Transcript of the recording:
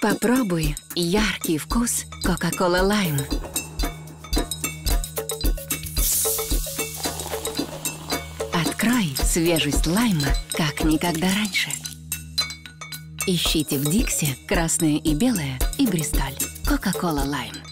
Попробуй яркий вкус Кока-Кола Лайм. Открой свежесть лайма, как никогда раньше. Ищите в Диксе красное и белое и Бристоль. Кока-Кола Лайм.